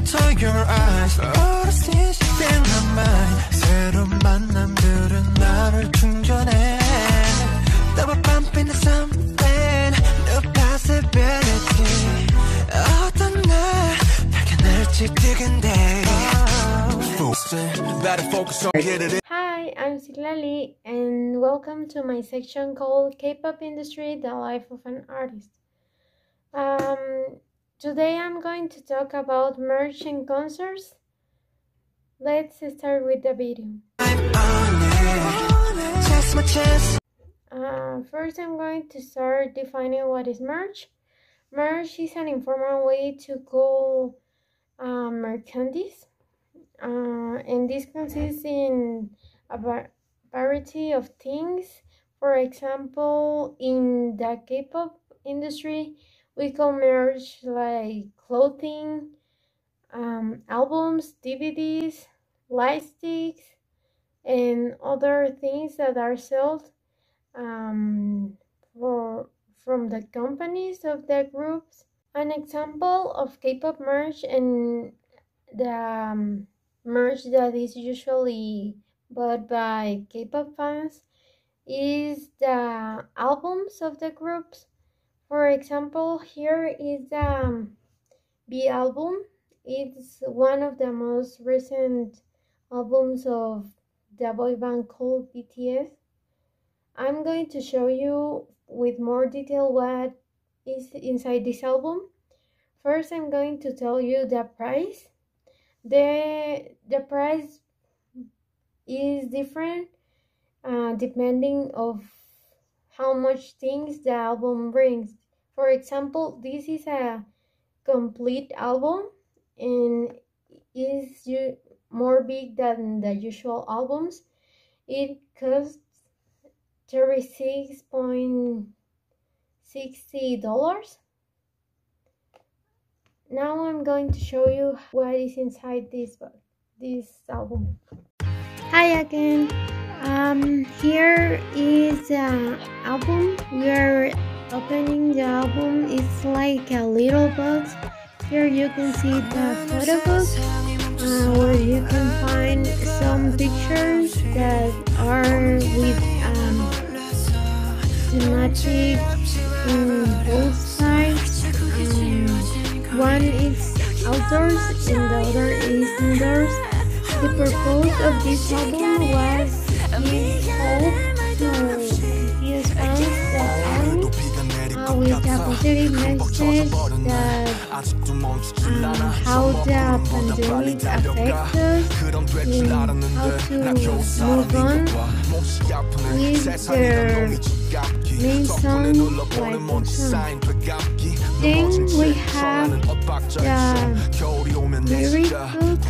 into your eyes All the things in my mind 새로운 만남들은 나를 충전해 Double bump into something New possibility 어떤 날 발견할지 뜨근데 Better focus on getting it Hi, I'm Silali, and welcome to my section called K-pop industry: the life of an artist. Um, today I'm going to talk about merch and concerts. Let's start with the video. Uh, first, I'm going to start defining what is merch. Merch is an informal way to call uh, merchandise, uh, and this consists in a variety of things. For example, in the K-pop industry, we call merch like clothing, um, albums, DVDs, light sticks, and other things that are sold um, for from the companies of the groups. An example of K-pop merch and the um, merch that is usually bought by K-pop fans is the albums of the groups. For example, here is the um, BE album. It's one of the most recent albums of the boy band called BTS. I'm going to show you with more detail what is inside this album. First, I'm going to tell you the price. The the price is different uh, depending of how much things the album brings. For example, this is a complete album and is more big than the usual albums. It costs thirty-six point sixty dollars. Now I'm going to show you what is inside this book, this album. Hi again. Um, here is the album. We are opening the album. It's like a little box. Here you can see the photo book uh, where you can find some pictures that are with um, thematic in both sides. Um, one is outdoors and the other is indoors. The purpose of this album was uh, with a positive message that um, how the pandemic affects us and how to move on with their main song like. Then we have the lyric book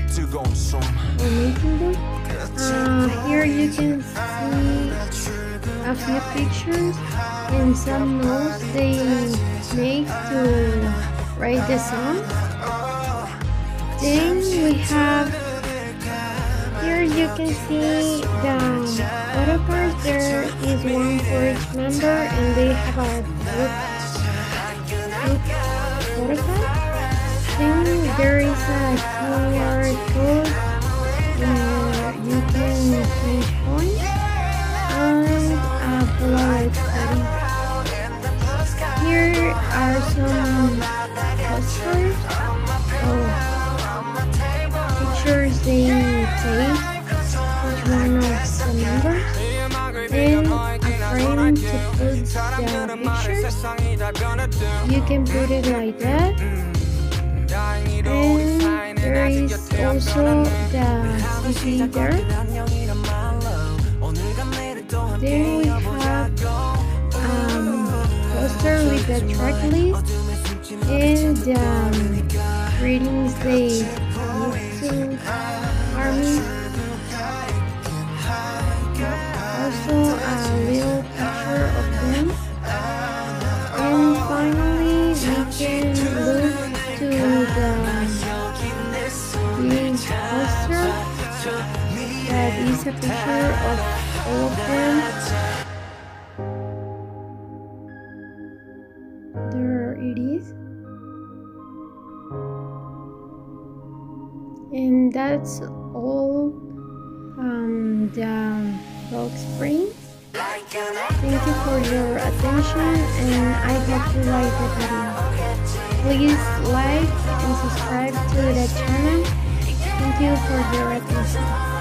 or making book. Uh, here you can see a few pictures and some notes they make to write the song. Then we have here you can see the photo cards. There is one for each member and they have a group, group photo card. Then there is a QR code frame to put the pictures. You can put it like that. And there is also the CD there. Then we have um, poster with the track list and um, greetings they army. A picture of all of them. There it is. and that's all um, the box brings thank you for your attention and i hope you like the video please like and subscribe to the channel thank you for your attention